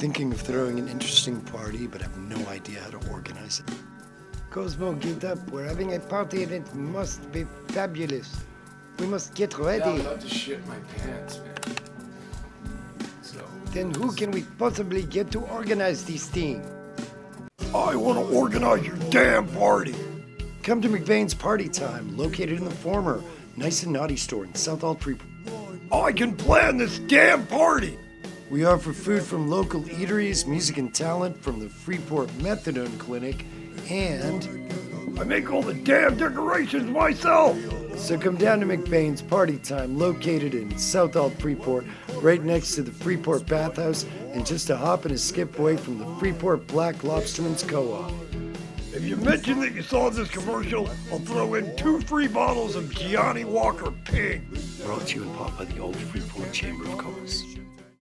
Thinking of throwing an interesting party, but have no idea how to organize it. Kosmo, get up. We're having a party and it must be fabulous. We must get ready. Yeah, I'm about to shit my pants, man. So. Then who can we possibly get to organize this thing? I want to organize your damn party. Come to McBane's Party Time, located in the former Nice and Naughty store in South Altry. I can plan this damn party. We offer food from local eateries, music and talent from the Freeport Methadone Clinic, and I make all the damn decorations myself. So come down to McBane's Party Time, located in South Alt Freeport, right next to the Freeport Bathhouse, and just a hop and a skip away from the Freeport Black Lobsterman's Co-op. If you mention that you saw this commercial, I'll throw in two free bottles of Gianni Walker Pig. Brought to you in part by the Old Freeport Chamber of Commerce.